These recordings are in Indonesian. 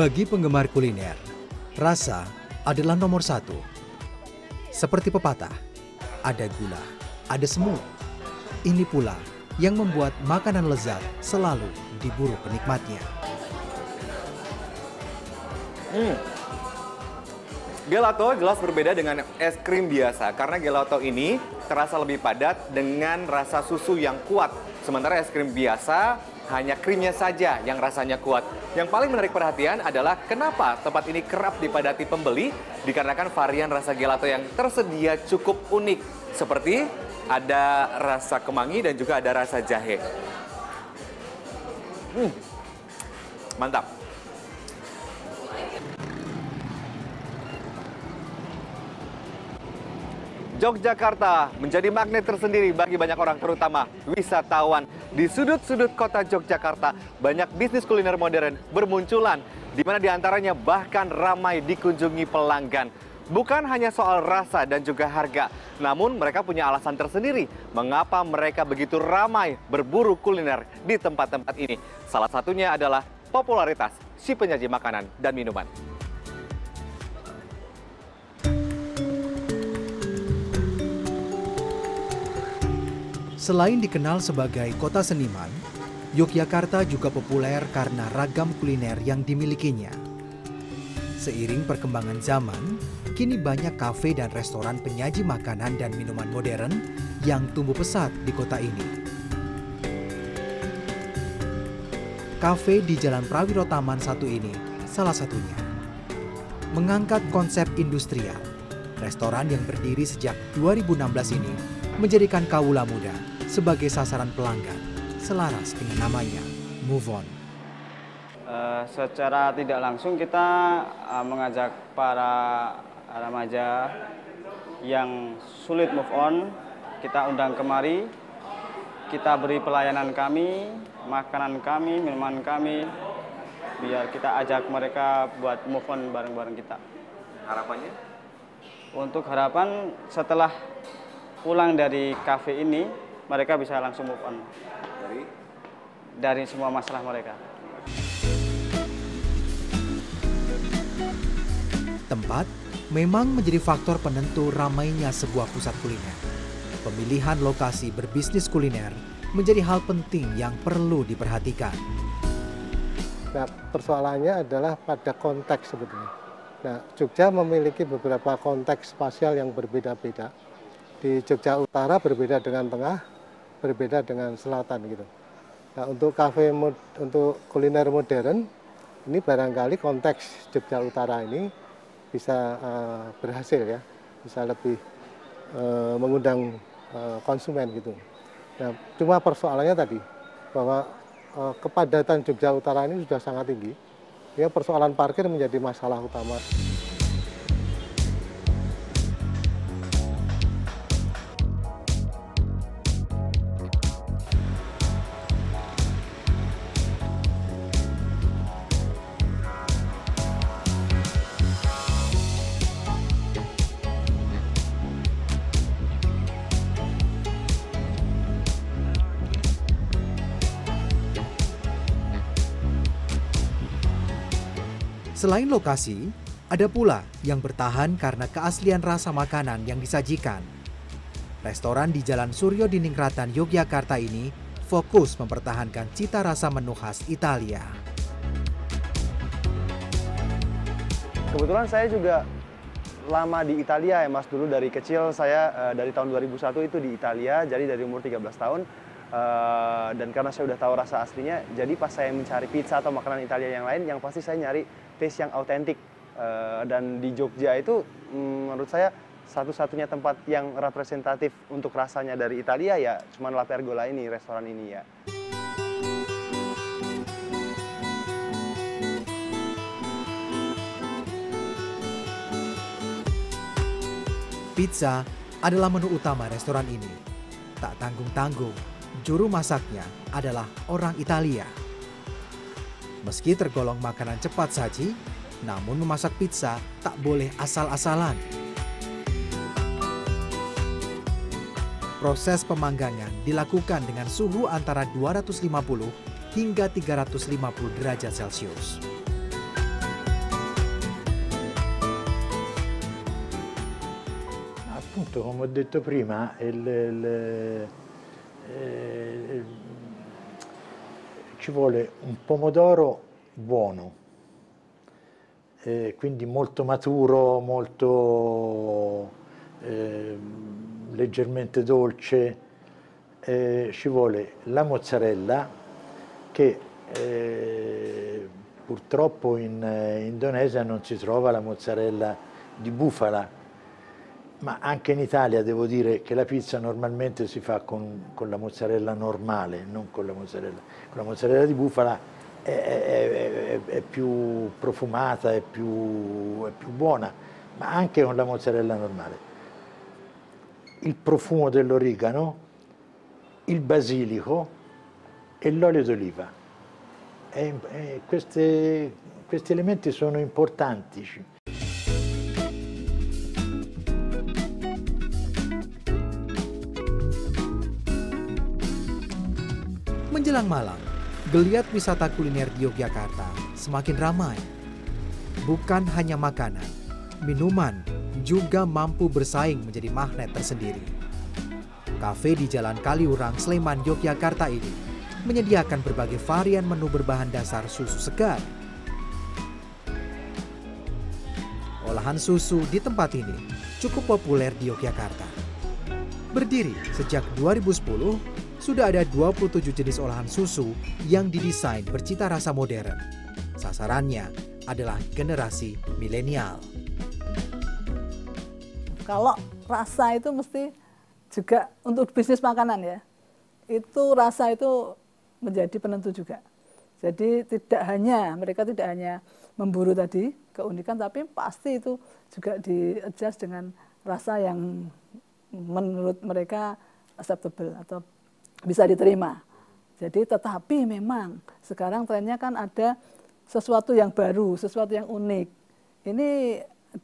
Bagi penggemar kuliner, rasa adalah nomor satu. Seperti pepatah, ada gula, ada semut. Ini pula yang membuat makanan lezat selalu diburu penikmatnya. Hmm. Gelato jelas berbeda dengan es krim biasa karena gelato ini terasa lebih padat dengan rasa susu yang kuat. Sementara es krim biasa hanya krimnya saja yang rasanya kuat. Yang paling menarik perhatian adalah kenapa tempat ini kerap dipadati pembeli dikarenakan varian rasa gelato yang tersedia cukup unik seperti ada rasa kemangi dan juga ada rasa jahe. Hmm. Mantap. Yogyakarta menjadi magnet tersendiri bagi banyak orang, terutama wisatawan. Di sudut-sudut kota Yogyakarta, banyak bisnis kuliner modern bermunculan, di mana di antaranya bahkan ramai dikunjungi pelanggan. Bukan hanya soal rasa dan juga harga, namun mereka punya alasan tersendiri mengapa mereka begitu ramai berburu kuliner di tempat-tempat ini. Salah satunya adalah popularitas si penyaji makanan dan minuman. Selain dikenal sebagai kota seniman, Yogyakarta juga populer karena ragam kuliner yang dimilikinya. Seiring perkembangan zaman, kini banyak kafe dan restoran penyaji makanan dan minuman modern yang tumbuh pesat di kota ini. Kafe di Jalan Prawiro Taman satu ini salah satunya. Mengangkat konsep industrial, restoran yang berdiri sejak 2016 ini menjadikan Kawula Muda sebagai sasaran pelanggan selaras dengan namanya Move On. Uh, secara tidak langsung kita uh, mengajak para remaja yang sulit move on, kita undang kemari, kita beri pelayanan kami, makanan kami, minuman kami, biar kita ajak mereka buat move on bareng-bareng kita. Harapannya? Untuk harapan setelah pulang dari kafe ini, mereka bisa langsung move on. Dari? Dari semua masalah mereka. Tempat memang menjadi faktor penentu ramainya sebuah pusat kuliner. Pemilihan lokasi berbisnis kuliner menjadi hal penting yang perlu diperhatikan. Nah, persoalannya adalah pada konteks sebetulnya. Nah, Jogja memiliki beberapa konteks spasial yang berbeda-beda di Jogja Utara berbeda dengan tengah, berbeda dengan selatan gitu. Nah, untuk kafe untuk kuliner modern ini barangkali konteks Jogja Utara ini bisa uh, berhasil ya, bisa lebih uh, mengundang uh, konsumen gitu. Nah, cuma persoalannya tadi bahwa uh, kepadatan Jogja Utara ini sudah sangat tinggi. Ya, persoalan parkir menjadi masalah utama. Selain lokasi, ada pula yang bertahan karena keaslian rasa makanan yang disajikan. Restoran di Jalan Suryo Diningratan Yogyakarta ini fokus mempertahankan cita rasa menu khas Italia. Kebetulan saya juga lama di Italia ya Mas. Dulu dari kecil saya uh, dari tahun 2001 itu di Italia, jadi dari umur 13 tahun. Uh, dan karena saya udah tahu rasa aslinya, jadi pas saya mencari pizza atau makanan Italia yang lain, yang pasti saya nyari taste yang autentik. Uh, dan di Jogja itu mm, menurut saya satu-satunya tempat yang representatif untuk rasanya dari Italia ya cuma La Pergola ini, restoran ini ya. Pizza adalah menu utama restoran ini. Tak tanggung-tanggung, juru masaknya adalah orang Italia. Meski tergolong makanan cepat saji, namun memasak pizza tak boleh asal-asalan. Proses pemanggangan dilakukan dengan suhu antara 250 hingga 350 derajat Celcius. Appunto, come ho detto prima, il, il, eh, ci vuole un pomodoro buono, eh, quindi molto maturo, molto eh, leggermente dolce. Eh, ci vuole la mozzarella che eh, purtroppo in eh, Indonesia non si trova la mozzarella di bufala, ma anche in Italia devo dire che la pizza normalmente si fa con, con la mozzarella normale, non con la mozzarella. Con la mozzarella di bufala è, è, è, più profumata, è più, è più buona, ma anche con la mozzarella normale. Il profumo dell'origano, il basilico e l'olio d'oliva. Questi elementi sono importanti. Menjelang malam, geliat wisata kuliner di Yogyakarta semakin ramai. Bukan hanya makanan, minuman juga mampu bersaing menjadi magnet tersendiri. Kafe di Jalan Kaliurang, Sleman, Yogyakarta ini menyediakan berbagai varian menu berbahan dasar susu segar. Olahan susu di tempat ini cukup populer di Yogyakarta. Berdiri sejak 2010, sudah ada 27 jenis olahan susu yang didesain bercita rasa modern. Sasarannya adalah generasi milenial. Kalau rasa itu mesti juga untuk bisnis makanan ya, itu rasa itu menjadi penentu juga. Jadi tidak hanya mereka tidak hanya memburu tadi keunikan, tapi pasti itu juga di adjust dengan rasa yang menurut mereka acceptable atau bisa diterima. Jadi tetapi memang sekarang trennya kan ada sesuatu yang baru, sesuatu yang unik. Ini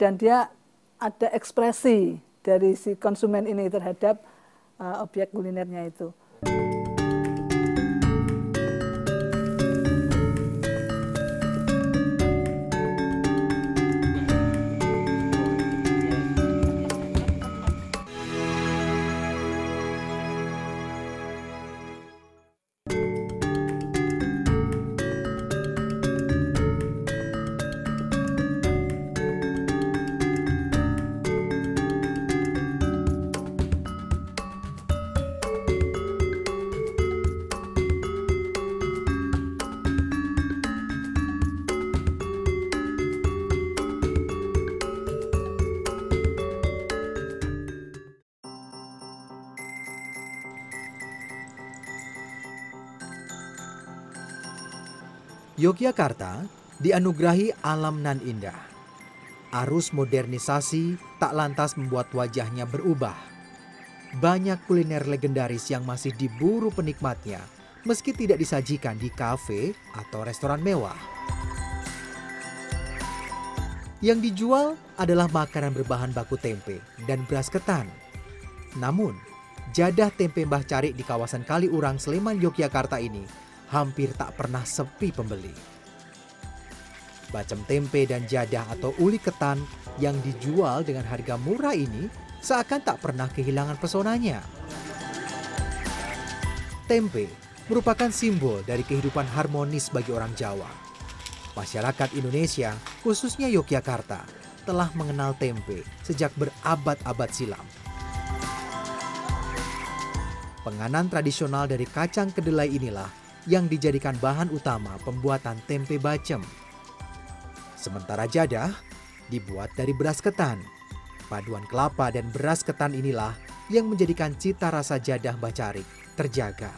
dan dia ada ekspresi dari si konsumen ini terhadap uh, objek kulinernya itu. Yogyakarta dianugerahi alam nan indah. Arus modernisasi tak lantas membuat wajahnya berubah. Banyak kuliner legendaris yang masih diburu penikmatnya meski tidak disajikan di kafe atau restoran mewah. Yang dijual adalah makanan berbahan baku tempe dan beras ketan. Namun, jadah tempe Mbah Cari di kawasan Kaliurang, Sleman, Yogyakarta ini hampir tak pernah sepi pembeli. Bacem tempe dan jadah atau uli ketan yang dijual dengan harga murah ini seakan tak pernah kehilangan pesonanya. Tempe merupakan simbol dari kehidupan harmonis bagi orang Jawa. Masyarakat Indonesia, khususnya Yogyakarta, telah mengenal tempe sejak berabad-abad silam. Penganan tradisional dari kacang kedelai inilah yang dijadikan bahan utama pembuatan tempe bacem. Sementara jadah dibuat dari beras ketan. Paduan kelapa dan beras ketan inilah yang menjadikan cita rasa jadah bacarik terjaga.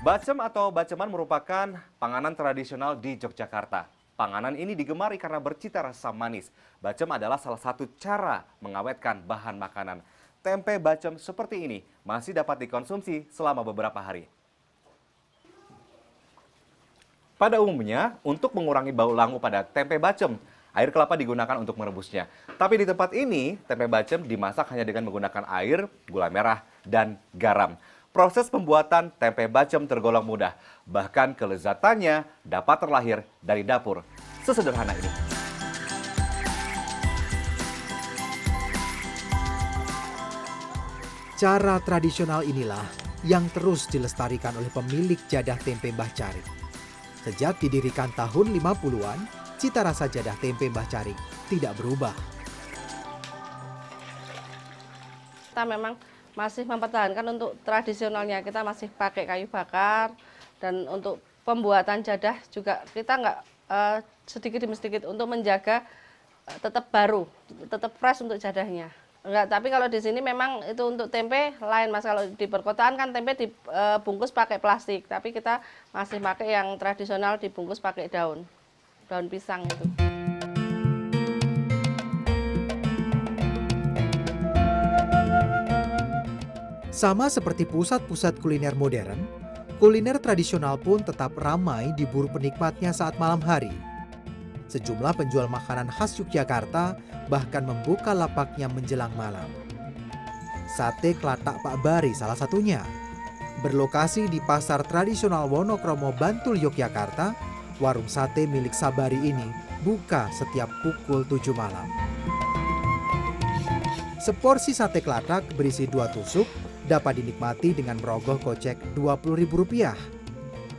Bacem atau baceman merupakan panganan tradisional di Yogyakarta. Panganan ini digemari karena bercita rasa manis. Bacem adalah salah satu cara mengawetkan bahan makanan tempe bacem seperti ini masih dapat dikonsumsi selama beberapa hari. Pada umumnya, untuk mengurangi bau langu pada tempe bacem, air kelapa digunakan untuk merebusnya. Tapi di tempat ini, tempe bacem dimasak hanya dengan menggunakan air, gula merah, dan garam. Proses pembuatan tempe bacem tergolong mudah, bahkan kelezatannya dapat terlahir dari dapur. Sesederhana ini. Cara tradisional inilah yang terus dilestarikan oleh pemilik jadah tempe Mbah Carik. Sejak didirikan tahun 50-an, cita rasa jadah tempe Mbah Carik tidak berubah. Kita memang masih mempertahankan untuk tradisionalnya, kita masih pakai kayu bakar dan untuk pembuatan jadah juga kita nggak uh, sedikit demi sedikit untuk menjaga uh, tetap baru, tetap fresh untuk jadahnya. Enggak, tapi kalau di sini memang itu untuk tempe lain Mas. Kalau di perkotaan kan tempe dibungkus pakai plastik, tapi kita masih pakai yang tradisional dibungkus pakai daun. Daun pisang itu. Sama seperti pusat-pusat kuliner modern, kuliner tradisional pun tetap ramai diburu penikmatnya saat malam hari. Sejumlah penjual makanan khas Yogyakarta bahkan membuka lapaknya menjelang malam. Sate Kelatak Pak Bari salah satunya. Berlokasi di pasar tradisional Wonokromo Bantul Yogyakarta, warung sate milik Sabari ini buka setiap pukul 7 malam. Seporsi sate kelatak berisi dua tusuk dapat dinikmati dengan merogoh kocek Rp20.000.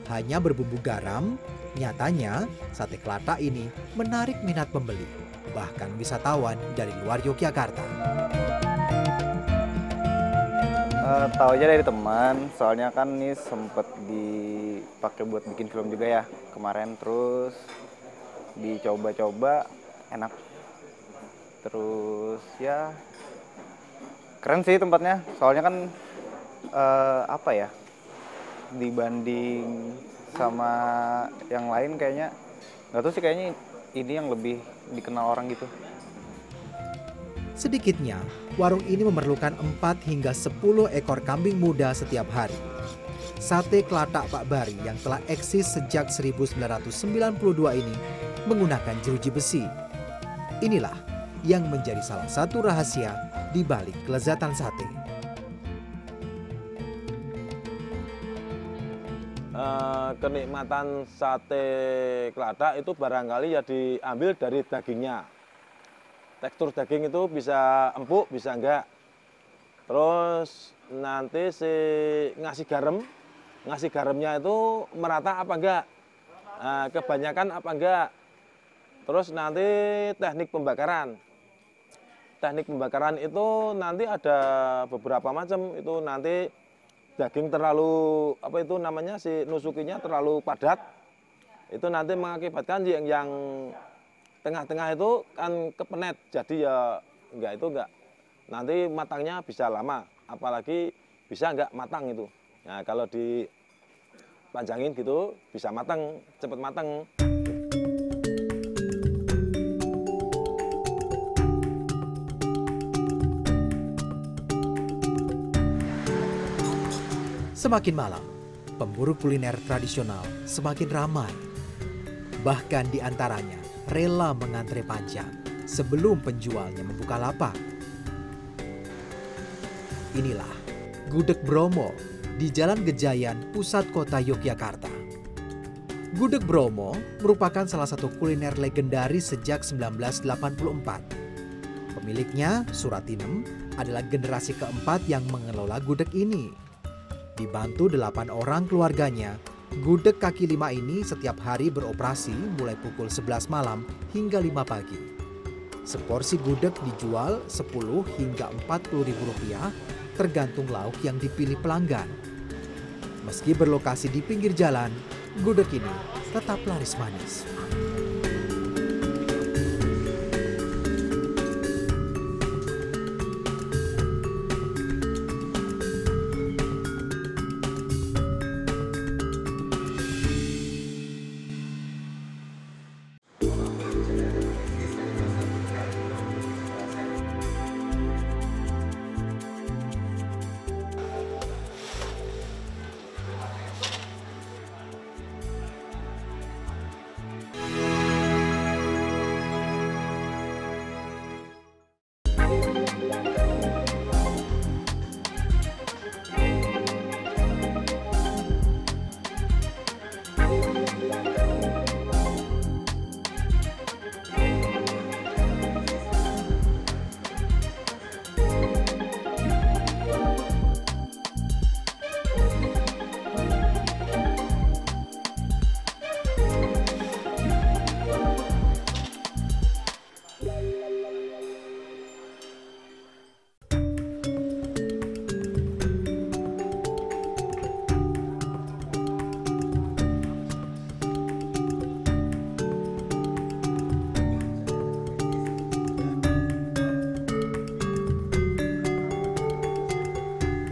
Hanya berbumbu garam, Nyatanya, sate kelata ini menarik minat pembeli, bahkan wisatawan dari luar Yogyakarta. Uh, tahu aja dari teman, soalnya kan ini sempet dipakai buat bikin film juga ya kemarin, terus dicoba-coba enak, terus ya keren sih tempatnya, soalnya kan uh, apa ya dibanding sama yang lain kayaknya nggak tahu sih kayaknya ini yang lebih dikenal orang gitu. Sedikitnya, warung ini memerlukan 4 hingga 10 ekor kambing muda setiap hari. Sate Kelatak Pak Bari yang telah eksis sejak 1992 ini menggunakan jeruji besi. Inilah yang menjadi salah satu rahasia di balik kelezatan sate. Kenikmatan sate keladak itu barangkali ya diambil dari dagingnya. Tekstur daging itu bisa empuk, bisa enggak. Terus nanti si ngasih garam, ngasih garamnya itu merata apa enggak. Nah, kebanyakan apa enggak. Terus nanti teknik pembakaran. Teknik pembakaran itu nanti ada beberapa macam. Itu nanti daging terlalu apa itu namanya si nusukinya terlalu padat. Itu nanti mengakibatkan yang yang tengah-tengah itu kan kepenet. Jadi ya enggak itu enggak nanti matangnya bisa lama. Apalagi bisa enggak matang itu. Nah kalau dipanjangin gitu bisa matang cepat matang Semakin malam, pemburu kuliner tradisional semakin ramai. Bahkan di antaranya rela mengantre panjang sebelum penjualnya membuka lapak. Inilah Gudeg Bromo di Jalan Gejayan, pusat kota Yogyakarta. Gudeg Bromo merupakan salah satu kuliner legendaris sejak 1984. Pemiliknya, Suratinem, adalah generasi keempat yang mengelola gudeg ini. Dibantu delapan orang keluarganya, gudeg kaki lima ini setiap hari beroperasi mulai pukul 11 malam hingga 5 pagi. Seporsi gudeg dijual 10 hingga 40 ribu rupiah tergantung lauk yang dipilih pelanggan. Meski berlokasi di pinggir jalan, gudeg ini tetap laris manis.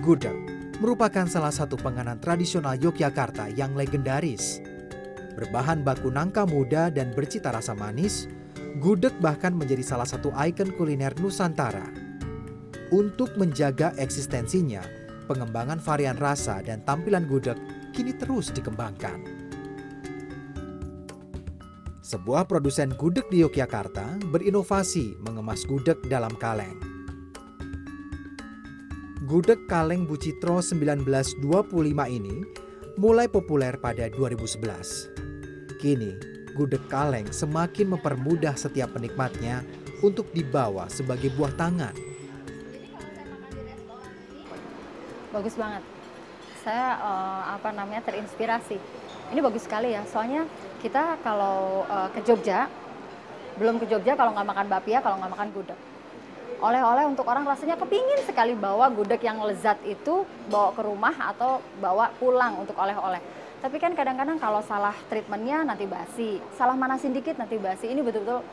Gudeg merupakan salah satu penganan tradisional Yogyakarta yang legendaris. Berbahan baku nangka muda dan bercita rasa manis, gudeg bahkan menjadi salah satu ikon kuliner Nusantara. Untuk menjaga eksistensinya, pengembangan varian rasa dan tampilan gudeg kini terus dikembangkan. Sebuah produsen gudeg di Yogyakarta berinovasi mengemas gudeg dalam kaleng. Gudeg Kaleng Bucitro 1925 ini mulai populer pada 2011. Kini, gudeg kaleng semakin mempermudah setiap penikmatnya untuk dibawa sebagai buah tangan. Bagus banget. Saya uh, apa namanya terinspirasi. Ini bagus sekali ya. Soalnya kita kalau uh, ke Jogja, belum ke Jogja kalau nggak makan bapia, kalau nggak makan gudeg oleh-oleh untuk orang rasanya kepingin sekali bawa gudeg yang lezat itu bawa ke rumah atau bawa pulang untuk oleh-oleh. Tapi kan kadang-kadang kalau salah treatmentnya nanti basi, salah manasin dikit nanti basi. Ini betul-betul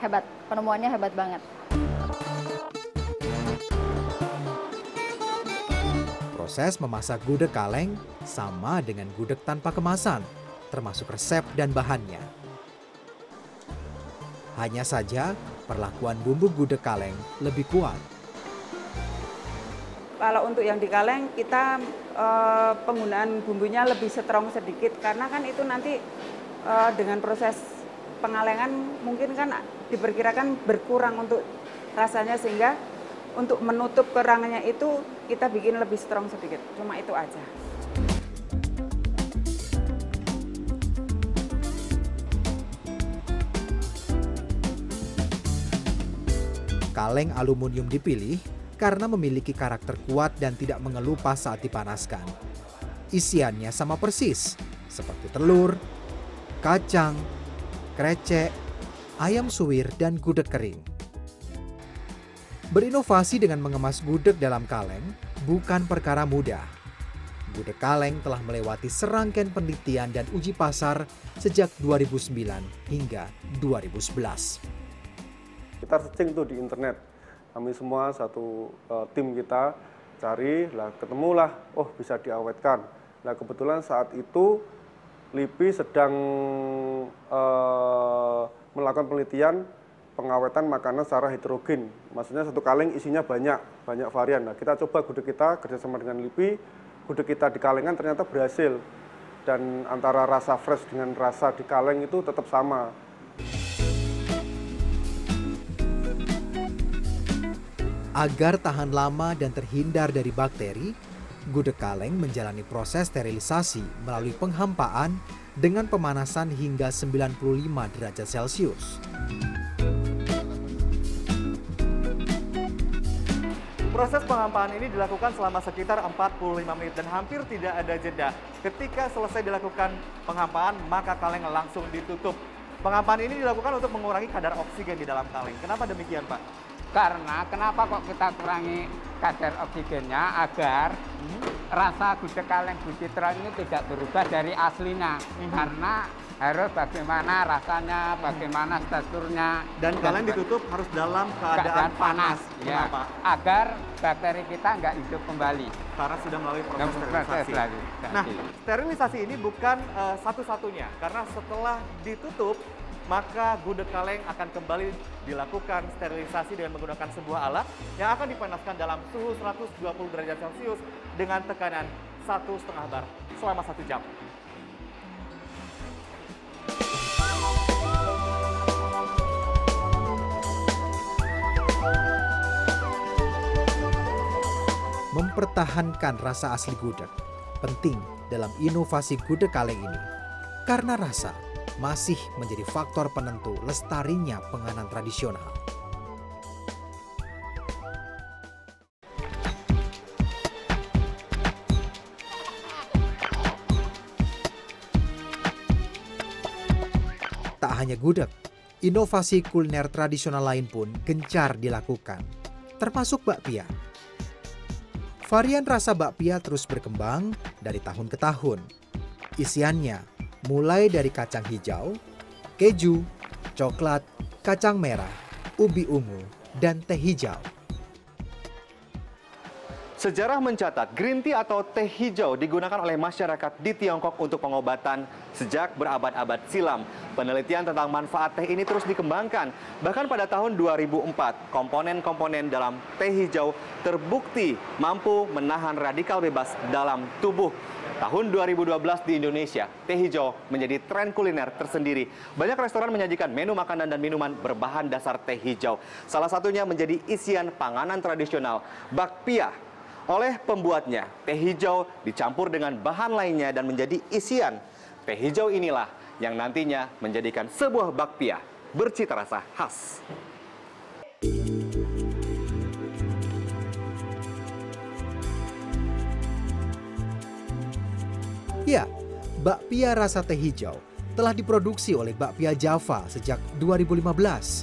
hebat, penemuannya hebat banget. Proses memasak gudeg kaleng sama dengan gudeg tanpa kemasan, termasuk resep dan bahannya. Hanya saja perlakuan bumbu gudeg kaleng lebih kuat. Kalau untuk yang di kaleng kita eh, penggunaan bumbunya lebih strong sedikit karena kan itu nanti eh, dengan proses pengalengan mungkin kan diperkirakan berkurang untuk rasanya sehingga untuk menutup kerangannya itu kita bikin lebih strong sedikit. Cuma itu aja. Kaleng aluminium dipilih karena memiliki karakter kuat dan tidak mengelupas saat dipanaskan. Isiannya sama persis, seperti telur, kacang, krecek, ayam suwir, dan gudeg kering. Berinovasi dengan mengemas gudeg dalam kaleng bukan perkara mudah. Gudeg kaleng telah melewati serangkaian penelitian dan uji pasar sejak 2009 hingga 2011 kita searching tuh di internet. Kami semua satu uh, tim kita cari lah ketemulah oh bisa diawetkan. Nah kebetulan saat itu LIPI sedang uh, melakukan penelitian pengawetan makanan secara heterogen maksudnya satu kaleng isinya banyak banyak varian. Nah kita coba gudeg kita kerjasama dengan LIPI. Gudeg kita di kalengan ternyata berhasil. Dan antara rasa fresh dengan rasa di kaleng itu tetap sama Agar tahan lama dan terhindar dari bakteri, gudeg kaleng menjalani proses sterilisasi melalui penghampaan dengan pemanasan hingga 95 derajat Celcius. Proses penghampaan ini dilakukan selama sekitar 45 menit dan hampir tidak ada jeda. Ketika selesai dilakukan penghampaan, maka kaleng langsung ditutup. Penghampaan ini dilakukan untuk mengurangi kadar oksigen di dalam kaleng. Kenapa demikian, Pak? Karena kenapa kok kita kurangi kadar oksigennya agar hmm, rasa gudeg kaleng bucitra ini tidak berubah dari aslinya. Hmm. Karena harus bagaimana rasanya, bagaimana teksturnya. Dan kalian ditutup harus dalam keadaan, keadaan panas. panas. Ya, agar bakteri kita nggak hidup kembali. Karena sudah melalui proses sterilisasi. Lagi. Nah, sterilisasi ini bukan uh, satu-satunya. Karena setelah ditutup, maka gudeg kaleng akan kembali dilakukan sterilisasi dengan menggunakan sebuah alat yang akan dipanaskan dalam suhu 120 derajat Celcius dengan tekanan satu setengah bar selama satu jam. Mempertahankan rasa asli gudeg penting dalam inovasi gudeg kaleng ini. Karena rasa masih menjadi faktor penentu lestarinya penganan tradisional. Tak hanya gudeg, inovasi kuliner tradisional lain pun gencar dilakukan, termasuk bakpia. Varian rasa bakpia terus berkembang dari tahun ke tahun. Isiannya mulai dari kacang hijau, keju, coklat, kacang merah, ubi ungu, dan teh hijau. Sejarah mencatat green tea atau teh hijau digunakan oleh masyarakat di Tiongkok untuk pengobatan sejak berabad-abad silam. Penelitian tentang manfaat teh ini terus dikembangkan. Bahkan pada tahun 2004, komponen-komponen dalam teh hijau terbukti mampu menahan radikal bebas dalam tubuh. Tahun 2012 di Indonesia, teh hijau menjadi tren kuliner tersendiri. Banyak restoran menyajikan menu makanan dan minuman berbahan dasar teh hijau. Salah satunya menjadi isian panganan tradisional, bakpia. Oleh pembuatnya, teh hijau dicampur dengan bahan lainnya dan menjadi isian. Teh hijau inilah yang nantinya menjadikan sebuah bakpia bercita rasa khas. Ya, bakpia rasa teh hijau telah diproduksi oleh Bakpia Java sejak 2015.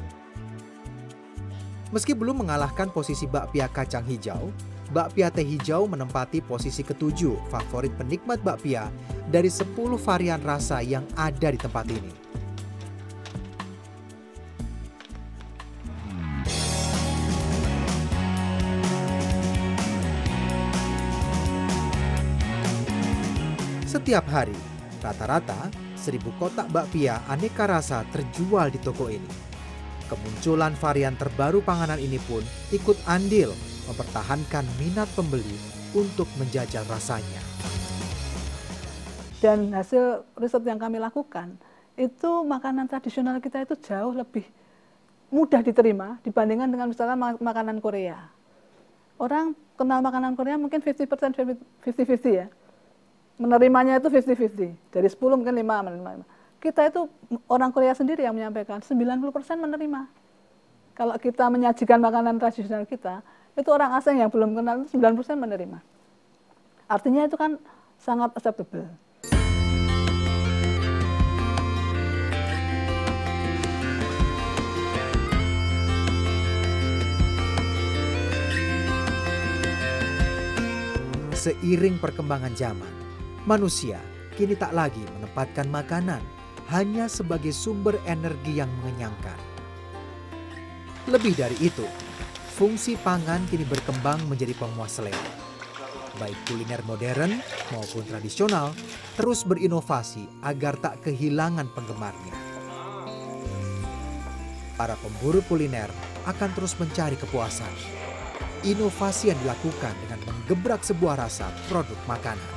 Meski belum mengalahkan posisi bakpia kacang hijau, bakpia teh hijau menempati posisi ketujuh favorit penikmat bakpia dari 10 varian rasa yang ada di tempat ini. Setiap hari, rata-rata seribu kotak bakpia aneka rasa terjual di toko ini. Kemunculan varian terbaru panganan ini pun ikut andil mempertahankan minat pembeli untuk menjajal rasanya. Dan hasil riset yang kami lakukan, itu makanan tradisional kita itu jauh lebih mudah diterima dibandingkan dengan misalkan makanan Korea. Orang kenal makanan Korea mungkin 50% 50-50 ya menerimanya itu 50-50. Dari 10 mungkin 5 menerima. Kita itu orang Korea sendiri yang menyampaikan 90% menerima. Kalau kita menyajikan makanan tradisional kita, itu orang asing yang belum kenal 90% menerima. Artinya itu kan sangat acceptable. Seiring perkembangan zaman, manusia kini tak lagi menempatkan makanan hanya sebagai sumber energi yang mengenyangkan. Lebih dari itu, fungsi pangan kini berkembang menjadi pemuas selera. Baik kuliner modern maupun tradisional terus berinovasi agar tak kehilangan penggemarnya. Para pemburu kuliner akan terus mencari kepuasan. Inovasi yang dilakukan dengan menggebrak sebuah rasa produk makanan.